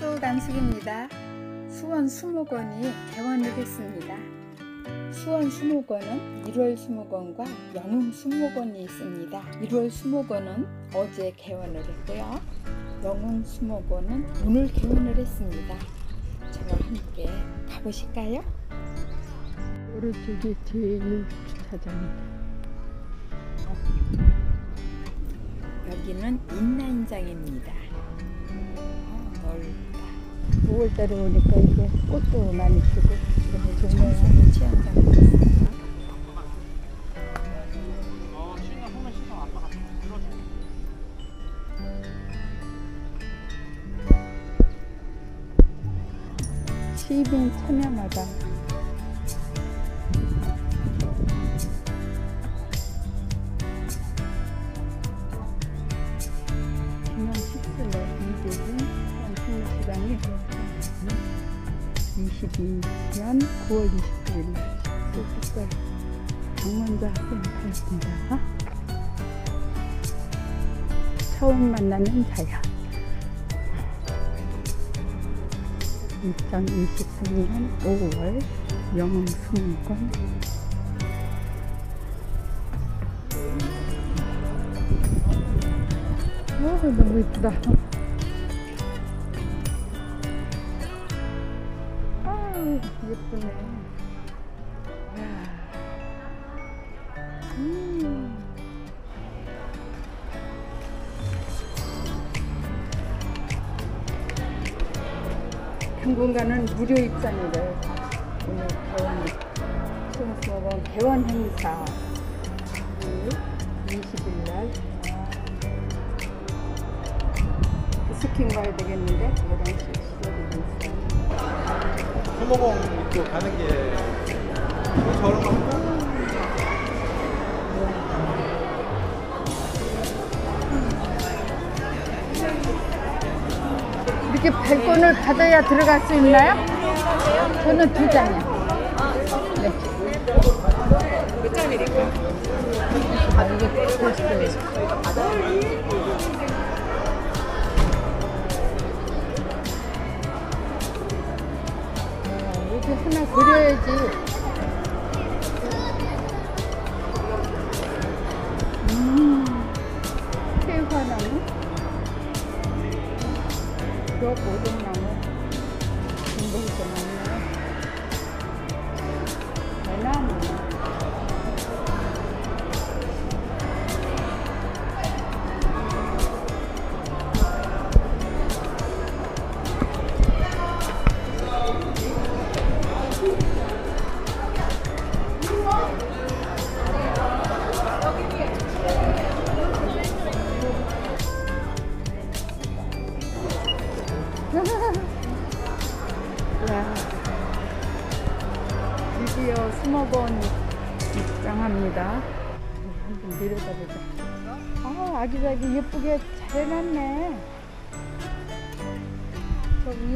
쑥 안숙입니다. 수원 수목원이 개원을 했습니다. 수원 수목원은 1월 수목원과 영흥 수목원이 있습니다. 1월 수목원은 어제 개원을 했고요. 영흥 수목원은 오늘 개원을 했습니다. 저와 함께 가보실까요? 오른쪽이 제1주차장입니다. 여기는 인라인장입니다. 어, 넓다. 5월달에 오니까 이게 꽃도 많이 피고 너무 좋네요. 있습니다. 시민 참여마다 9월 29일 식술 강문자 학생회였습니다. 처음 만나는 자연 2023년 5월 영흥 수문권. 아 너무 이쁘다 아 예쁘네. 음. 당분간은 무료 입장이래요. 오늘 개원, 수원수목원 개원 행사 20일 날 스킨 가야 되겠는데 11시 수목원 입구 가는 게 저런 거 하고 이렇게 발권을 받아야 들어갈 수 있나요? 저는 두 장이요. 네. 몇 장이릴까요? 아, 이게 됐어요. 아, 이 렇게 하나 그려야지. 음, 태화나무? 저 고등나무 공동도 많네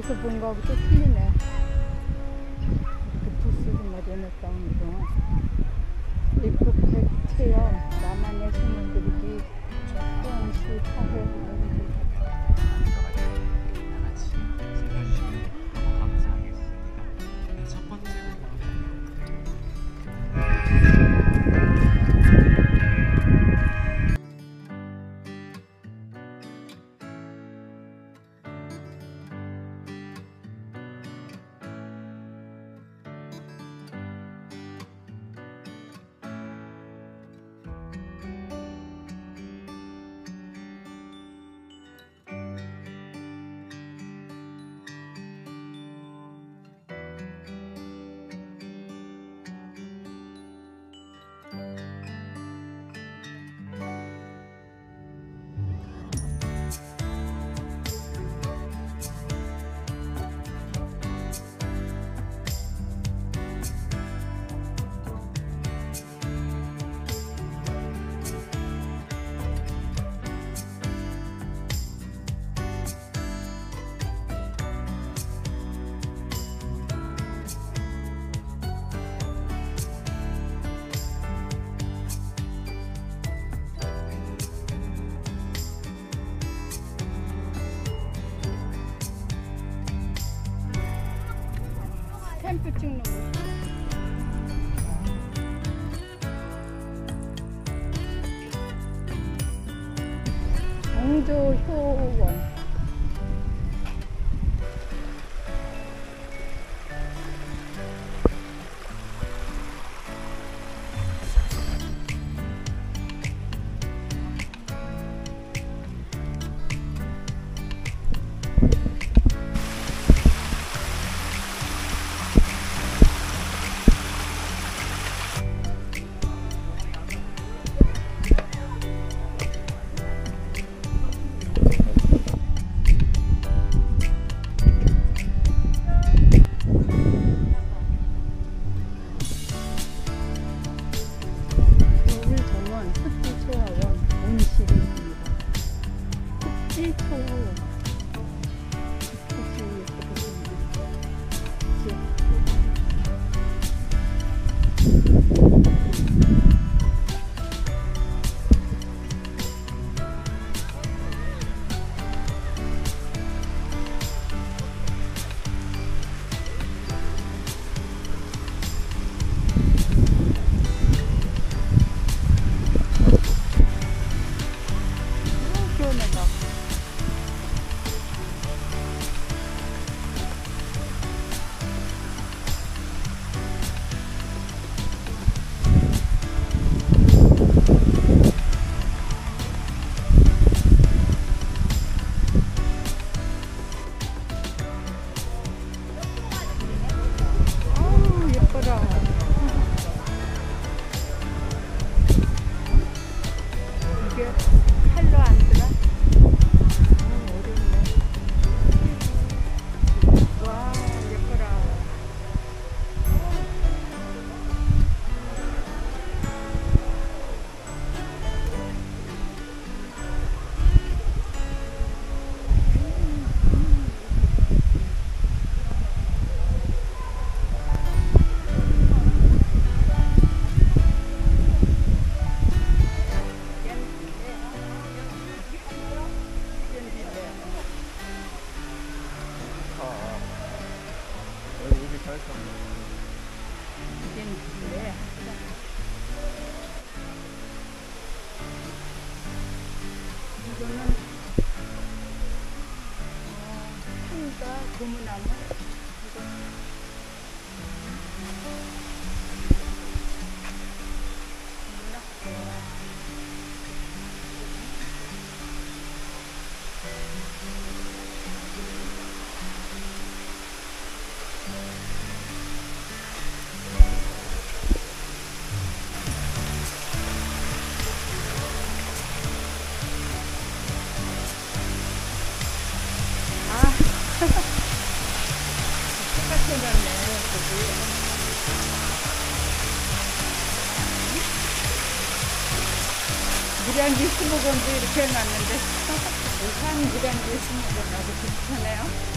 저 위에서 본 거하고 또 틀리네. 이렇게 부스를 마련했다, 오늘은. 입국 백 체험, 나만의 손을 들이기, 수원시 사 셀프 찍는 거. 정조 효원. 서울정원 고무나무 아, 똑같이 생겼네, 무량기 스무건도 이렇게 해놨는데, 산 무량기 스무건하고 비슷하네요.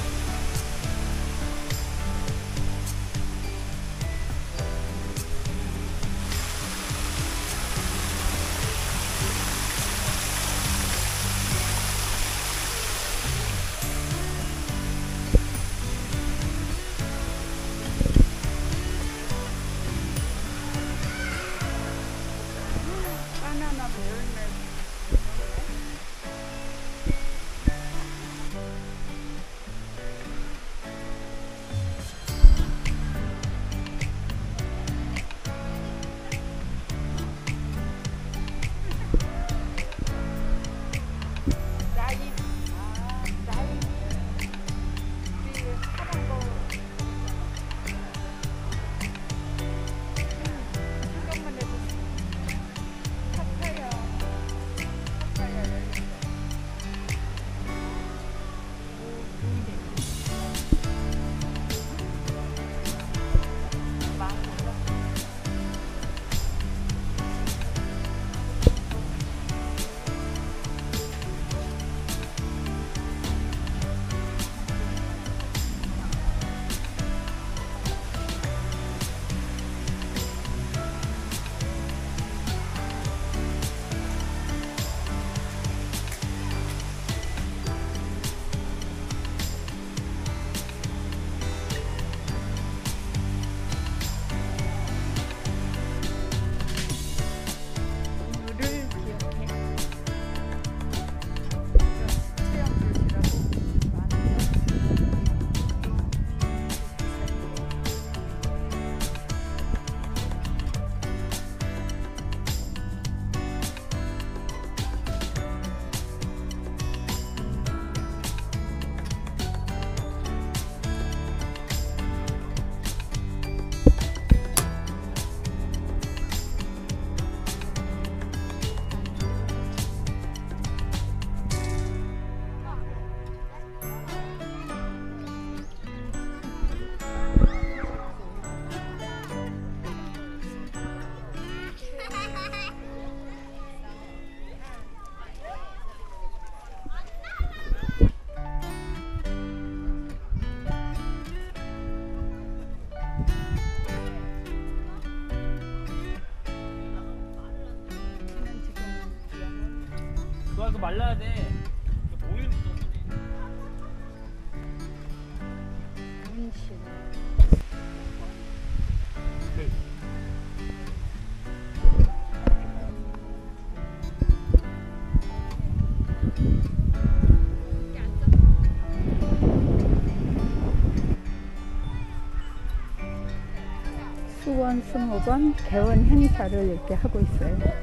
말라야 돼. 수원 스무번 개원 행사를 이렇게 하고 있어요.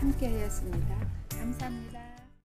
함께 하였습니다. 감사합니다.